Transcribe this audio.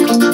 you.